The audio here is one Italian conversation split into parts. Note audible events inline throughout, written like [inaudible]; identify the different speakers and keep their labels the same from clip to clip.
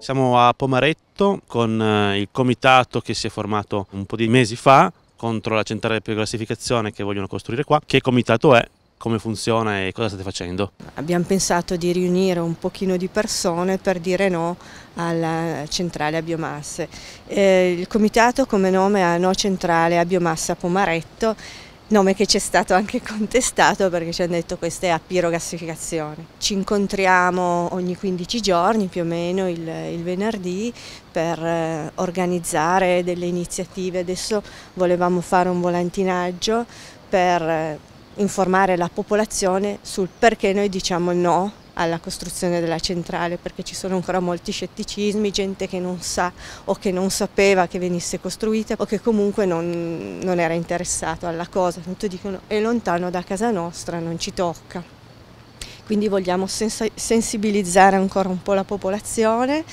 Speaker 1: Siamo a Pomaretto con eh, il comitato che si è formato un po' di mesi fa contro la centrale di biogassificazione che vogliono costruire qua. Che comitato è? come funziona e cosa state facendo?
Speaker 2: Abbiamo pensato di riunire un pochino di persone per dire no alla centrale a biomasse. Eh, il comitato come nome ha No Centrale a Biomassa Pomaretto nome che ci è stato anche [laughs] contestato perché ci hanno detto questa è a pirogassificazione. Ci incontriamo ogni 15 giorni più o meno il, il venerdì per eh, organizzare delle iniziative. Adesso volevamo fare un volantinaggio per eh, informare la popolazione sul perché noi diciamo no alla costruzione della centrale perché ci sono ancora molti scetticismi, gente che non sa o che non sapeva che venisse costruita o che comunque non, non era interessato alla cosa, tanto dicono è lontano da casa nostra, non ci tocca. Quindi vogliamo sensibilizzare ancora un po' la popolazione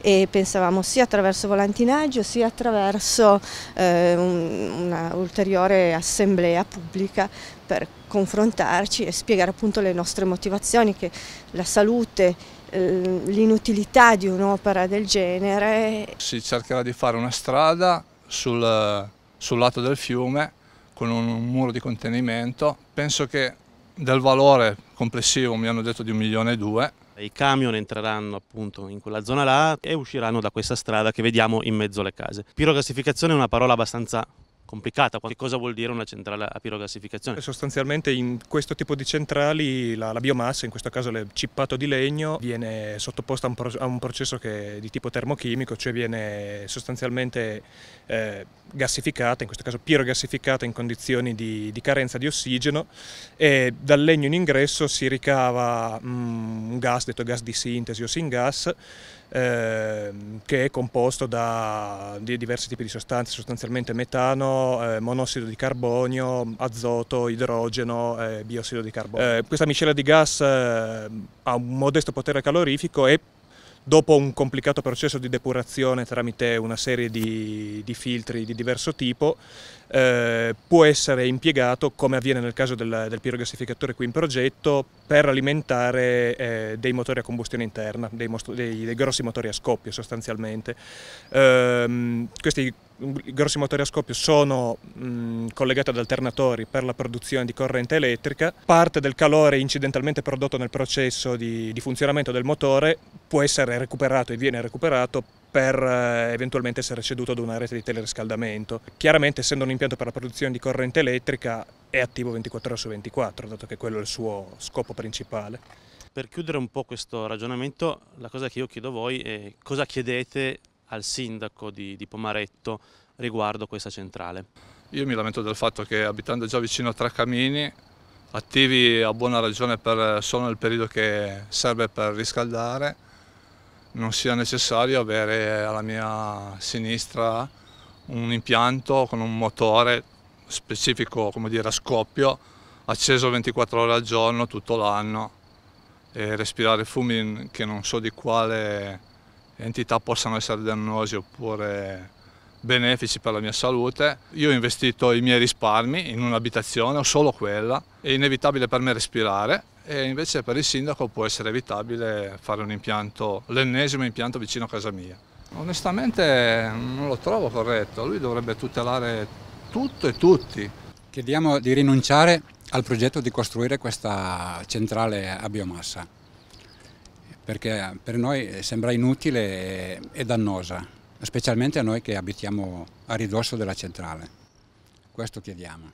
Speaker 2: e pensavamo sia attraverso volantinaggio sia attraverso eh, una ulteriore assemblea pubblica per confrontarci e spiegare appunto le nostre motivazioni che la salute eh, l'inutilità di un'opera del genere.
Speaker 3: Si cercherà di fare una strada sul, sul lato del fiume con un, un muro di contenimento. Penso che del valore complessivo mi hanno detto di un milione e due
Speaker 1: i camion entreranno appunto in quella zona là e usciranno da questa strada che vediamo in mezzo alle case. Pirogassificazione è una parola abbastanza complicata. Che cosa vuol dire una centrale a pirogassificazione?
Speaker 4: Sostanzialmente in questo tipo di centrali la, la biomassa, in questo caso il cippato di legno, viene sottoposta a un, pro, a un processo che di tipo termochimico, cioè viene sostanzialmente eh, gassificata, in questo caso pirogassificata in condizioni di, di, carenza di ossigeno e dal legno in ingresso si ricava mm, un gas detto gas di sintesi o syngas eh, che è composto da di diversi tipi di sostanze, sostanzialmente metano, eh, monossido di carbonio, azoto, idrogeno e biossido di carbonio. Eh, questa miscela di gas eh, ha un modesto potere calorifico e dopo un complicato processo di depurazione tramite una serie di, di filtri di diverso tipo, eh, può essere impiegato, come avviene nel caso del, del pirogassificatore qui in progetto, per alimentare eh, dei motori a combustione interna, dei, dei, dei grossi motori a scoppio sostanzialmente. Eh, questi i grossi motori a scoppio sono mh, collegati ad alternatori per la produzione di corrente elettrica. Parte del calore incidentalmente prodotto nel processo di, di funzionamento del motore può essere recuperato e viene recuperato per eh, eventualmente essere ceduto ad una rete di teleriscaldamento. Chiaramente essendo un impianto per la produzione di corrente elettrica è attivo 24 ore su 24, dato che quello è il suo scopo principale.
Speaker 1: Per chiudere un po' questo ragionamento, la cosa che io chiedo a voi è cosa chiedete al sindaco di, di Pomaretto riguardo questa centrale?
Speaker 3: Io mi lamento del fatto che abitando già vicino a tre camini, attivi a buona ragione per, solo nel periodo che serve per riscaldare, non sia necessario avere alla mia sinistra un impianto con un motore specifico come dire, a scoppio acceso 24 ore al giorno tutto l'anno e respirare fumi che non so di quale entità possano essere dannosi oppure benefici per la mia salute. Io ho investito i miei risparmi in un'abitazione, ho solo quella, è inevitabile per me respirare e invece per il sindaco può essere evitabile fare un impianto, l'ennesimo impianto vicino a casa mia. Onestamente non lo trovo corretto, lui dovrebbe tutelare tutto e tutti.
Speaker 5: Chiediamo di rinunciare al progetto di costruire questa centrale a biomassa, perché per noi sembra inutile e dannosa, specialmente a noi che abitiamo a ridosso della centrale. Questo chiediamo.